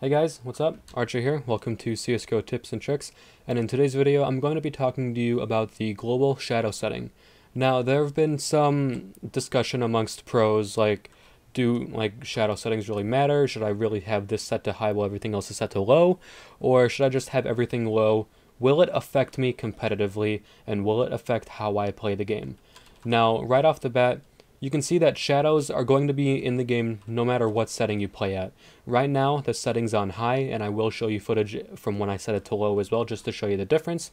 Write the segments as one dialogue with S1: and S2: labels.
S1: Hey guys, what's up? Archer here. Welcome to CSGO Tips and Tricks. And in today's video, I'm going to be talking to you about the global shadow setting. Now, there have been some discussion amongst pros, like, do like shadow settings really matter? Should I really have this set to high while everything else is set to low? Or should I just have everything low? Will it affect me competitively? And will it affect how I play the game? Now, right off the bat, you can see that shadows are going to be in the game no matter what setting you play at. Right now, the setting's on high, and I will show you footage from when I set it to low as well, just to show you the difference.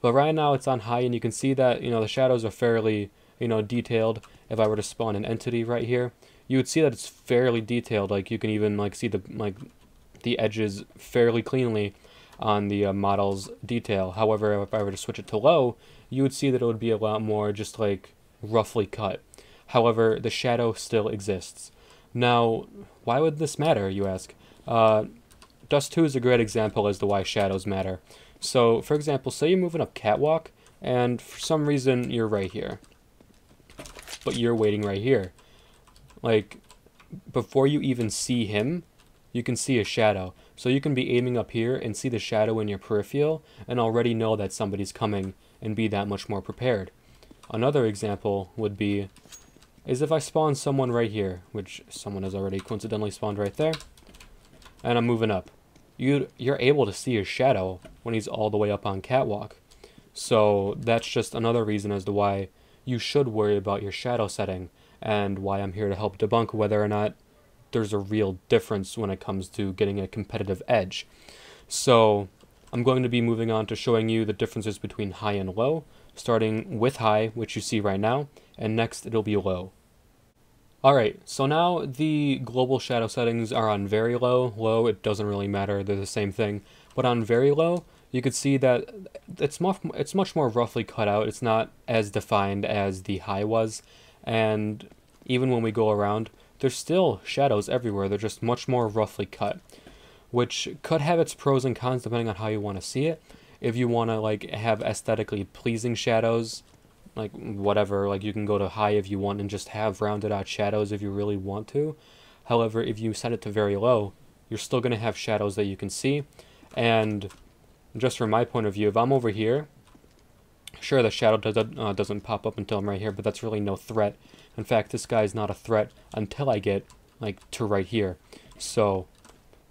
S1: But right now, it's on high, and you can see that, you know, the shadows are fairly, you know, detailed. If I were to spawn an entity right here, you would see that it's fairly detailed. Like, you can even, like, see the, like, the edges fairly cleanly on the uh, model's detail. However, if I were to switch it to low, you would see that it would be a lot more just, like, roughly cut. However, the shadow still exists. Now, why would this matter, you ask? Uh, Dust 2 is a great example as to why shadows matter. So, for example, say you're moving up Catwalk, and for some reason you're right here. But you're waiting right here. Like, before you even see him, you can see a shadow. So you can be aiming up here and see the shadow in your peripheral, and already know that somebody's coming, and be that much more prepared. Another example would be is if I spawn someone right here, which someone has already coincidentally spawned right there, and I'm moving up. You, you're able to see his shadow when he's all the way up on catwalk. So that's just another reason as to why you should worry about your shadow setting and why I'm here to help debunk whether or not there's a real difference when it comes to getting a competitive edge. So I'm going to be moving on to showing you the differences between high and low, starting with high, which you see right now, and next it'll be low. Alright, so now the global shadow settings are on very low. Low, it doesn't really matter, they're the same thing. But on very low, you could see that it's much, it's much more roughly cut out. It's not as defined as the high was. And even when we go around, there's still shadows everywhere. They're just much more roughly cut. Which could have its pros and cons depending on how you want to see it. If you want to like have aesthetically pleasing shadows, like whatever like you can go to high if you want and just have rounded out shadows if you really want to. However if you set it to very low you're still going to have shadows that you can see. And just from my point of view if i'm over here sure the shadow does, uh, doesn't pop up until i'm right here but that's really no threat. In fact this guy is not a threat until i get like to right here. So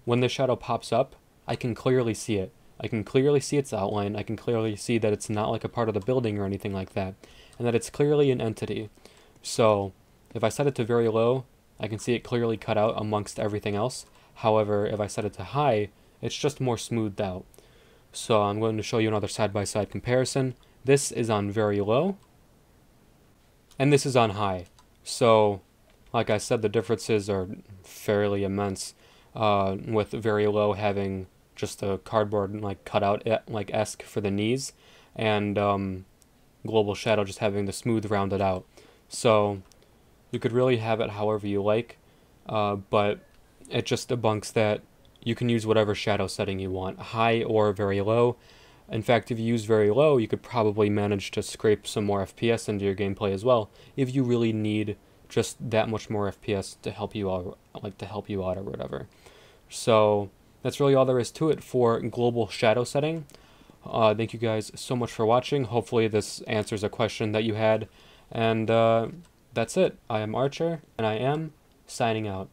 S1: when the shadow pops up i can clearly see it I can clearly see its outline, I can clearly see that it's not like a part of the building or anything like that, and that it's clearly an entity. So, if I set it to very low, I can see it clearly cut out amongst everything else. However, if I set it to high, it's just more smoothed out. So I'm going to show you another side-by-side -side comparison. This is on very low, and this is on high. So, like I said, the differences are fairly immense, uh, with very low having just a cardboard like cutout eh, like esque for the knees, and um, Global Shadow just having the smooth rounded out. So you could really have it however you like, uh, but it just debunks that you can use whatever shadow setting you want, high or very low. In fact, if you use very low, you could probably manage to scrape some more FPS into your gameplay as well, if you really need just that much more FPS to help you out, like to help you out or whatever. So that's really all there is to it for global shadow setting. Uh, thank you guys so much for watching. Hopefully this answers a question that you had. And uh, that's it. I am Archer, and I am signing out.